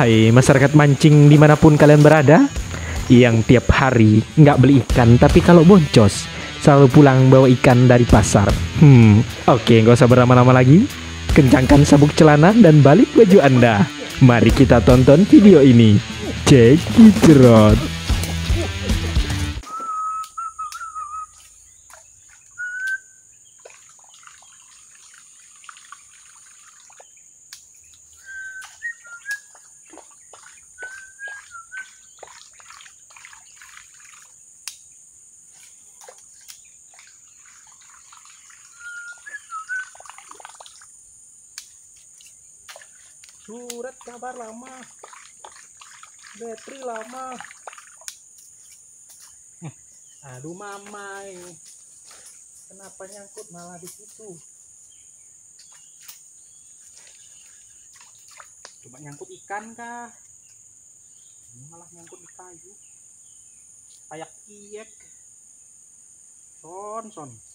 Hai masyarakat mancing di mana pun kalian berada Yang tiap hari nggak beli ikan Tapi kalau boncos Selalu pulang bawa ikan dari pasar. Hmm, oke nggak usah berlama-lama lagi. Kencangkan sabuk celana dan balik baju anda. Mari kita tonton video ini. Check surat kabar lama. Bateri lama. Eh, aduh mamai kenapa nyangkut? Malah di situ. Coba nyangkut ikan kah? Malah nyangkut di kayu. Kayak kiek. Son son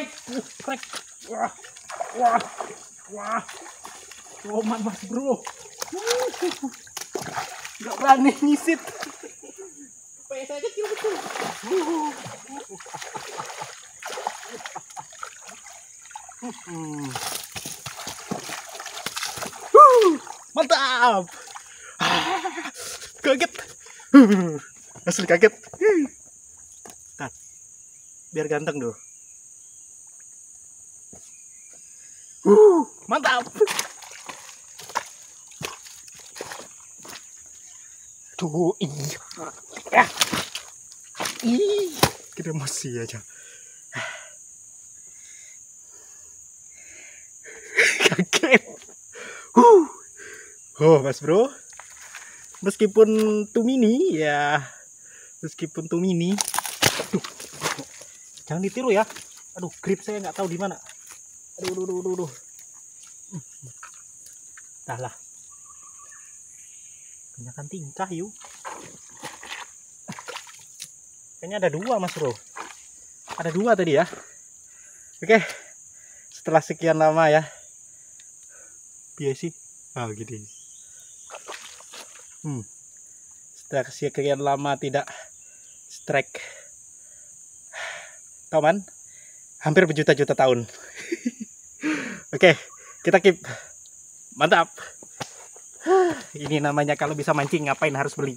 Krek, uh, krek. Wah, wah, wah. Roman mas bro. Gak berani nyisit. PS aja kecil betul. Hmm. Huh, Mantap. Kaget. Asli kaget. Tat. Biar ganteng dong. Mantap. Tuh, iya. Ya. Ih, kita masih aja. Kaget. Huh. Oh, Mas Bro. Meskipun tumini ya, meskipun tumini. Aduh. Jangan ditiru ya. Aduh, grip saya nggak tahu di mana. Aduh, aduh, aduh, aduh, aduh. Dah lah. Kebanyakan tingkah yuk. Kayaknya ada dua mas bro. Ada dua tadi ya. Oke. Setelah sekian lama ya. Biasa sih. Ah gini. Hmm. Setelah sekian lama tidak strike. Kawan. Hampir berjuta-juta tahun. Oke, kita keep. Mantap. Ini namanya kalau bisa mancing ngapain harus beli.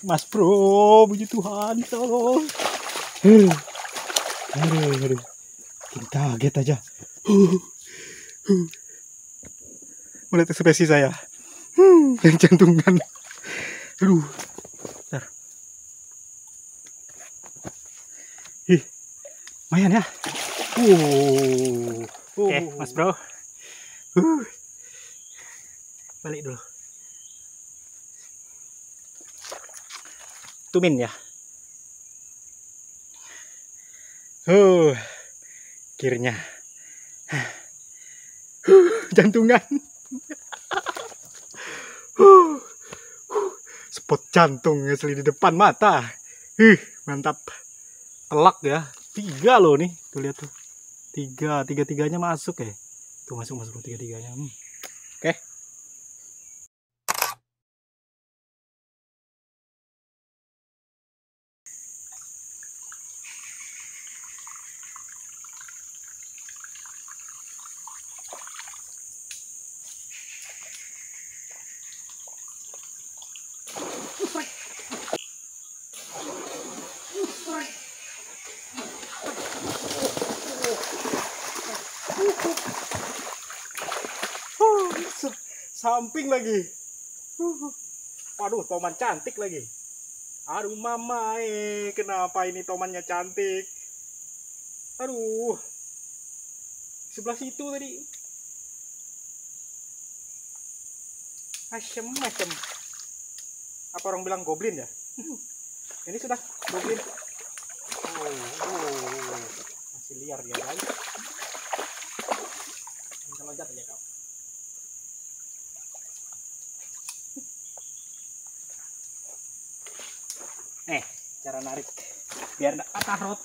Mas bro, puji Tuhan tolong. Huh. Aduh, aduh. Bikin kaget aja. Huh, huh. Melihat ekspresi saya. Hmm, yang jantungan. Aduh. Bentar. Ih, lumayan ya. Uh. Oke, Mas Bro. Uh. Balik dulu. Tumin ya. Uh. Kirnya. Uh, jantungan. Uh. Uh. Spot jantung asli di depan mata. Ih, mantap. Telak ya. Tiga loh nih. Tuh lihat tuh. Tiga, tiga-tiganya masuk ya. Tuh masuk masuk tiga-tiganya. Hmm. Samping lagi. Waduh, toman cantik lagi. Aduh, mama eh, kenapa ini tomannya cantik? Aduh, sebelah situ tadi. Asem, asem. Apa orang bilang goblin ya? ini sudah goblin. Oh, oh. masih liar dia guys. Loncat aja kau. Eh, cara narik biar enggak patah rot.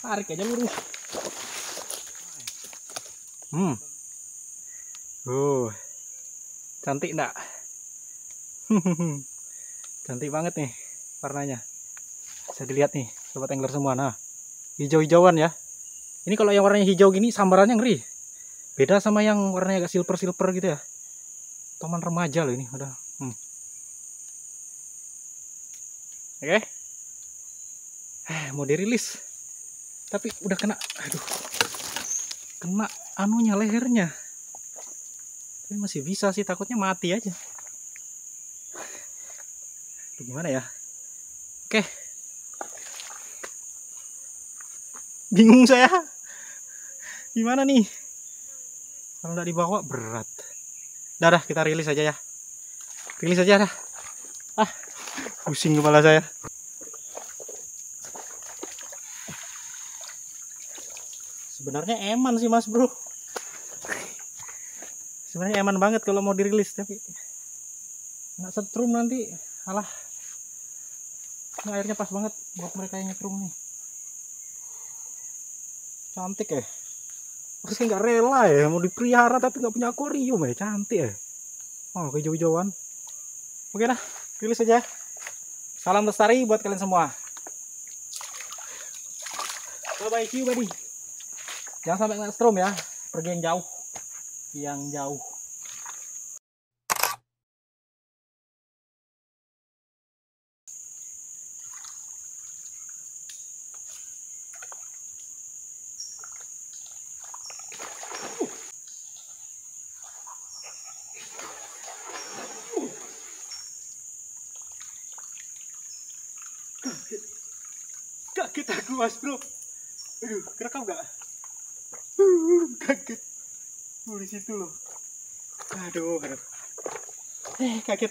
Tarik aja lurus. Hmm. Uh. Cantik enggak? cantik banget nih warnanya. Bisa dilihat nih, sobat angler semua. Nah, hijau-hijauan ya. Ini kalau yang warnanya hijau gini sambarannya ngeri. Beda sama yang warnanya agak silver-silver gitu ya. Toman remaja loh ini udah. Hmm. Oke. Eh, mau dirilis. Tapi udah kena aduh. Kena anunya lehernya. Tapi masih bisa sih, takutnya mati aja. Aduh, gimana ya? Oke. Bingung saya. Gimana nih? Kalau nggak dibawa berat. Dah, kita rilis aja ya. Rilis aja dah. Ah, pusing kepala saya. Sebenarnya eman sih mas bro. Sebenarnya eman banget kalau mau dirilis tapi nggak setrum nanti. Alah, ini airnya pas banget buat mereka yang nyetrum nih. Cantik ya. Meski nggak rela ya mau dipelihara tapi nggak punya akuarium ya cantik ya. Oh hijau-hijauan. Oke dah, rilis aja. Salam lestari buat kalian semua. Bye bye, see you buddy. Jangan sampai nggak strom ya. Pergi yang jauh. Yang jauh. Kaget aku mas bro. Aduh, kerekam gak? Kaget. Oh, di situ loh. Aduh, aduh. Eh, kaget.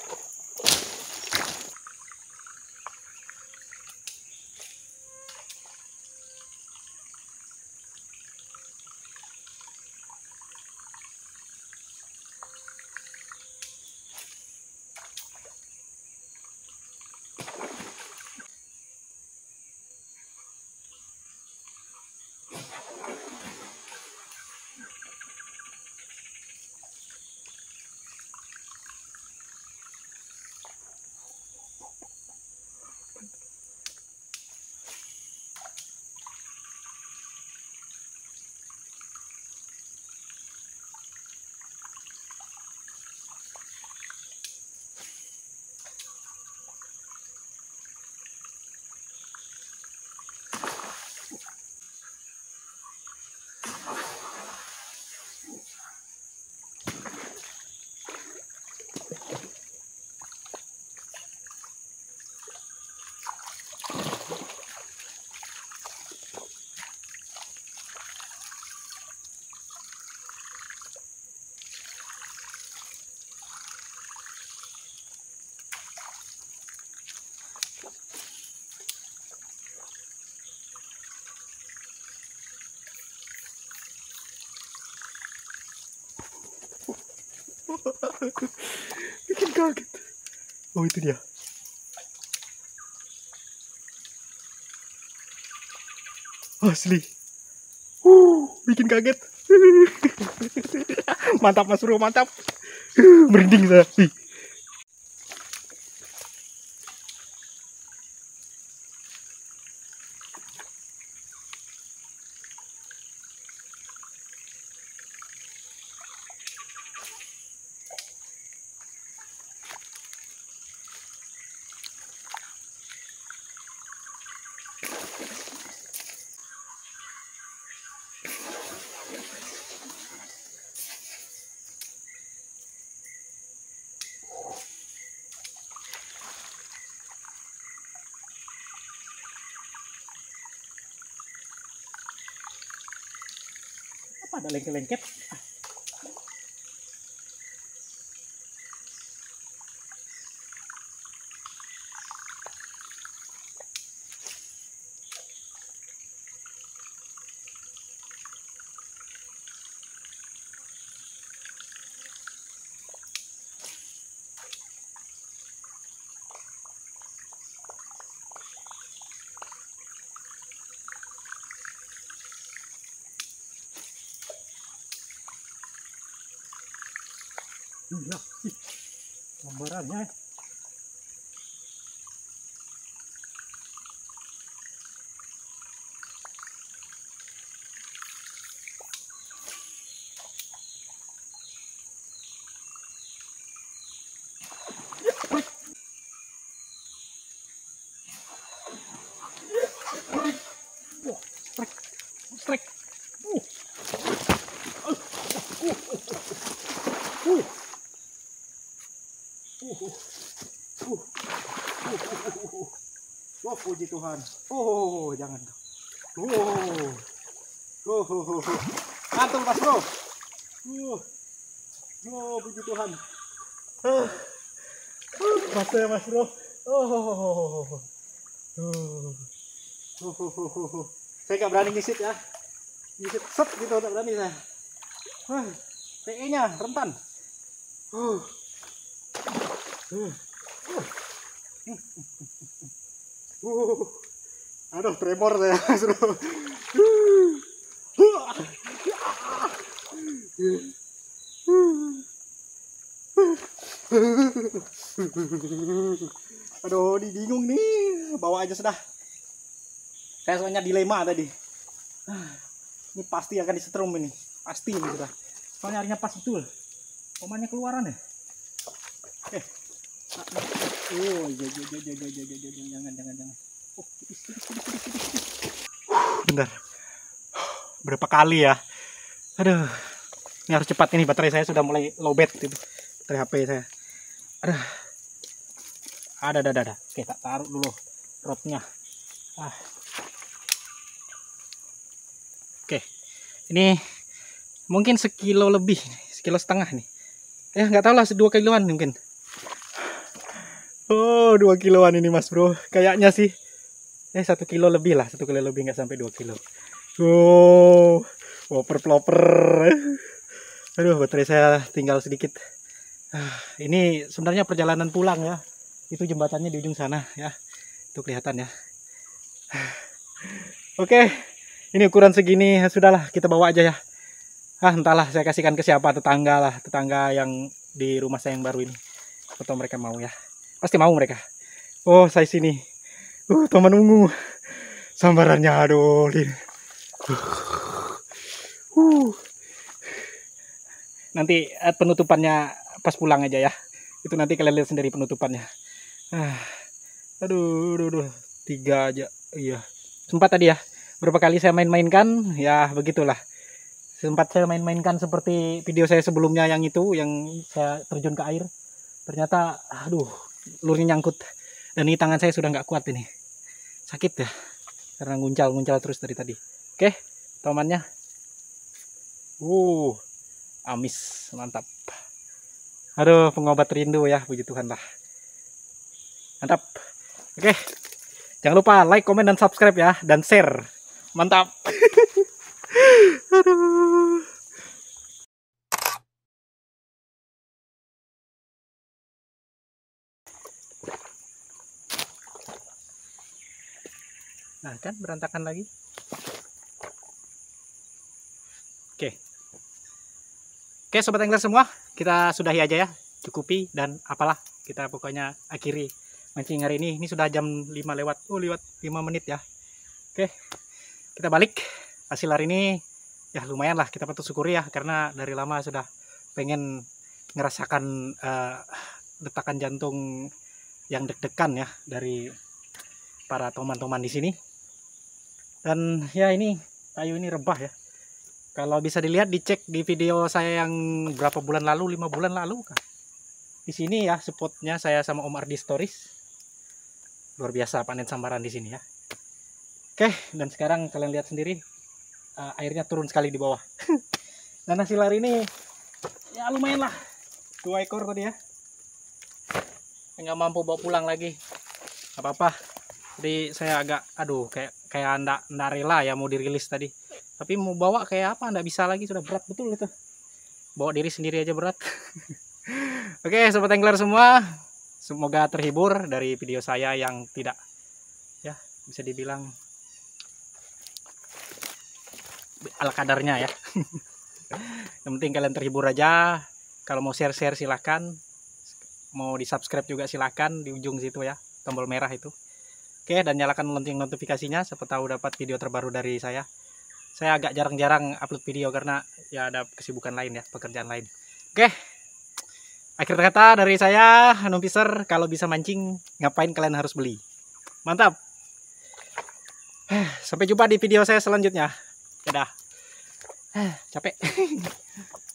bikin kaget. Oh itu dia. Asli. Uh bikin kaget. Mantap mas bro mantap. Merinding saya ada lengket-lengket Alhamdulillah. Gambarannya. Tuhan. Oh, jangan. Oh, oh, oh, oh, oh. Kantung, Mas Bro. Uh. Oh, puji Tuhan. Uh, ya, Mas Bro. Oh, oh, oh, oh, oh. Oh. Oh, oh. Saya nggak berani ngisit ya. Ngisit set gitu, nggak berani saya. Ah, PE-nya rentan. Uh. Uh. Uh. Aduh, tremor saya, Bro. Aduh, ini bingung nih. Bawa aja sudah. Saya soalnya dilema tadi. Ini pasti akan disetrum ini. Pasti ini sudah. Soalnya harinya pas betul. Komannya keluaran ya. Eh. Oh, iya, iya, iya, jangan jangan jangan oh, jangan jangan. Bentar. Berapa kali ya? Aduh. Ini harus cepat ini baterai saya sudah mulai lowbat gitu. Baterai HP saya. Aduh. Ah, ada ada ada. Oke, tak taruh dulu rodnya. Ah. Oke. Ini mungkin sekilo lebih, sekilo setengah nih. Ya, nggak tahu lah, dua kiloan mungkin. Oh, dua kiloan ini mas bro. Kayaknya sih. Eh, satu kilo lebih lah. Satu kilo lebih nggak sampai dua kilo. Oh, whopper plopper. Aduh, baterai saya tinggal sedikit. Ah, Ini sebenarnya perjalanan pulang ya. Itu jembatannya di ujung sana ya. Itu kelihatan ya. Oke, ini ukuran segini. Sudahlah, kita bawa aja ya. Ah, entahlah, saya kasihkan ke siapa tetangga lah. Tetangga yang di rumah saya yang baru ini. Atau mereka mau ya. Pasti mau mereka. Oh, saya sini. Uh, teman ungu. Sambarannya aduh. Lin. Uh. Nanti eh, penutupannya pas pulang aja ya. Itu nanti kalian lihat sendiri penutupannya. Ah. Aduh, aduh, aduh. Tiga aja. Iya. Sempat tadi ya. Berapa kali saya main-mainkan, ya begitulah. Sempat saya main-mainkan seperti video saya sebelumnya yang itu, yang saya terjun ke air. Ternyata, aduh, lurnya nyangkut. Dan ini tangan saya sudah nggak kuat ini. Sakit ya. Karena nguncal nguncal terus dari tadi. Oke tomannya. Uh amis mantap. Aduh pengobat rindu ya puji Tuhan lah. Mantap. Oke jangan lupa like komen dan subscribe ya. Dan share. Mantap. Aduh kan berantakan lagi. Oke. Oke, sobat angler semua, kita sudahi aja ya. Cukupi dan apalah kita pokoknya akhiri mancing hari ini. Ini sudah jam 5 lewat. Oh, lewat 5 menit ya. Oke. Kita balik. Hasil hari ini ya lumayan lah kita patut syukuri ya karena dari lama sudah pengen ngerasakan uh, detakan jantung yang deg-degan ya dari para teman-teman di sini. Dan ya ini kayu ini rebah ya. Kalau bisa dilihat dicek di video saya yang berapa bulan lalu, lima bulan lalu kan. Di sini ya spotnya saya sama Om Ardi Stories. Luar biasa panen sambaran di sini ya. Oke, dan sekarang kalian lihat sendiri uh, airnya turun sekali di bawah. dan hasil hari ini ya lumayan lah. Dua ekor tadi ya. Nggak mampu bawa pulang lagi. Apa-apa. Jadi saya agak aduh kayak kayak ndak ndak rela ya mau dirilis tadi. Tapi mau bawa kayak apa ndak bisa lagi sudah berat betul itu. Bawa diri sendiri aja berat. Oke sobat angler semua semoga terhibur dari video saya yang tidak ya bisa dibilang ala kadarnya ya. Yang penting kalian terhibur aja. Kalau mau share-share silahkan mau di subscribe juga silahkan di ujung situ ya tombol merah itu oke dan nyalakan lonceng notifikasinya siapa tahu dapat video terbaru dari saya. Saya agak jarang-jarang upload video karena ya ada kesibukan lain ya pekerjaan lain. Oke. Akhir kata dari saya Hanum kalau bisa mancing ngapain kalian harus beli? Mantap. Sampai jumpa di video saya selanjutnya. Dadah. Capek